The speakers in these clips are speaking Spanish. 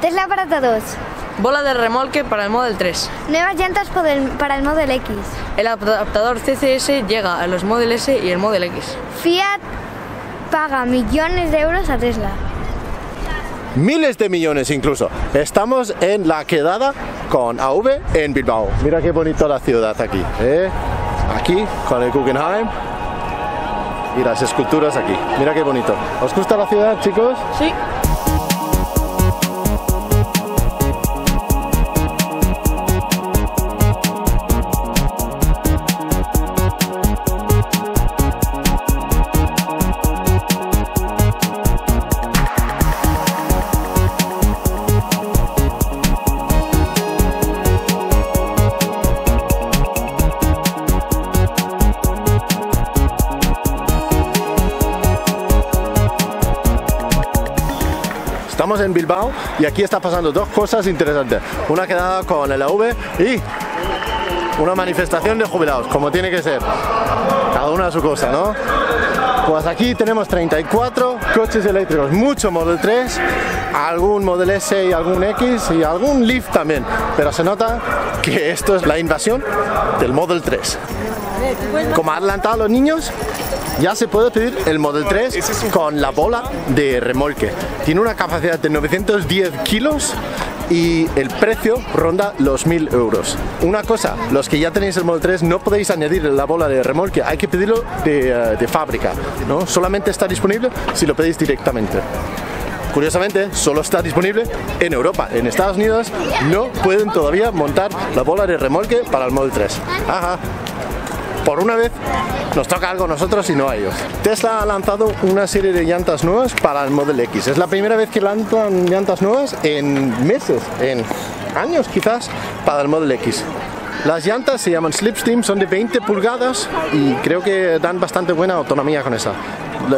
Tesla para todos. Bola de remolque para el Model 3. Nuevas llantas por el- para el Model X. El adaptador CCS llega a los Model S y el Model X. Fiat paga millones de euros a Tesla. Miles de millones incluso. Estamos en la quedada con AV en Bilbao. Mira qué bonito la ciudad aquí. ¿eh? Aquí con el Guggenheim y las esculturas aquí. Mira qué bonito. ¿Os gusta la ciudad, chicos? Sí. Estamos en Bilbao y aquí está pasando dos cosas interesantes. Una quedada con el AV y una manifestación de jubilados, como tiene que ser. Cada una su cosa, ¿no? Pues aquí tenemos 34 coches eléctricos, mucho Model 3, algún Model S y algún X y algún Leaf también. Pero se nota que esto es la invasión del Model 3. Como adelantado los niños, ya se puede pedir el Model 3 con la bola de remolque. Tiene una capacidad de 910 kilos y el precio ronda los 1000 euros. Una cosa, los que ya tenéis el Model 3 no podéis añadir la bola de remolque, hay que pedirlo de, eh, de fábrica, ¿no? Solamente está disponible si lo pedís directamente. Curiosamente, solo está disponible en Europa. En Estados Unidos no pueden todavía montar la bola de remolque para el Model 3. Ajá por una vez nos toca algo a nosotros y no a ellos. Tesla ha lanzado una serie de llantas nuevas para el Model X. Es la primera vez que lanzan llantas nuevas en meses, en años quizás, para el Model X. Las llantas se llaman Slipstream, son de 20 pulgadas y creo que dan bastante buena autonomía con esa.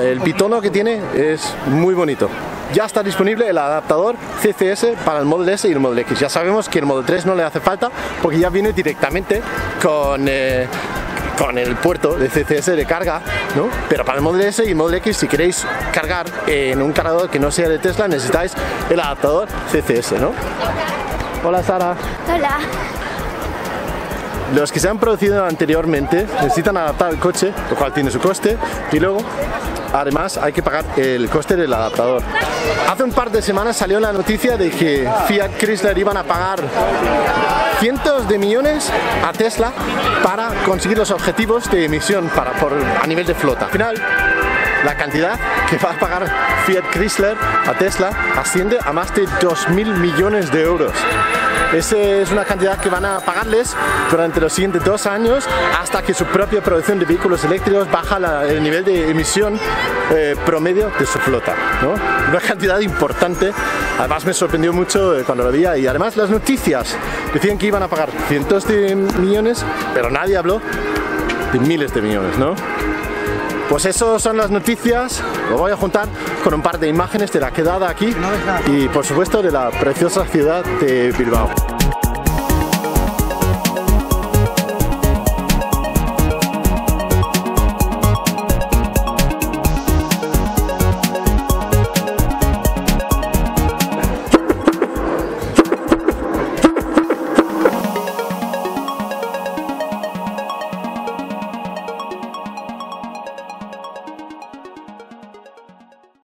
El bitono que tiene es muy bonito. Ya está disponible el adaptador CCS para el Model S y el Model X. Ya sabemos que el Model 3 no le hace falta porque ya viene directamente con, eh, con el puerto de CCS de carga, ¿no? Pero para el Model S y el Model X, si queréis cargar en un cargador que no sea de Tesla, necesitáis el adaptador CCS, ¿no? Hola Sara. Hola. Los que se han producido anteriormente necesitan adaptar el coche, lo cual tiene su coste, y luego además hay que pagar el coste del adaptador. Hace un par de semanas salió la noticia de que Fiat Chrysler iban a pagar cientos de millones a Tesla para conseguir los objetivos de emisión para, por, a nivel de flota. Al final, la cantidad que va a pagar Fiat Chrysler a Tesla asciende a más de 2.000 millones de euros. Esa es una cantidad que van a pagarles durante los siguientes dos años hasta que su propia producción de vehículos eléctricos baja el nivel de emisión eh, promedio de su flota. ¿no? Una cantidad importante. Además me sorprendió mucho eh, cuando lo veía y además las noticias decían que iban a pagar cientos de millones, pero nadie habló de miles de millones, ¿no? Pues eso son las noticias, lo voy a juntar con un par de imágenes de la quedada aquí y por supuesto de la preciosa ciudad de Bilbao.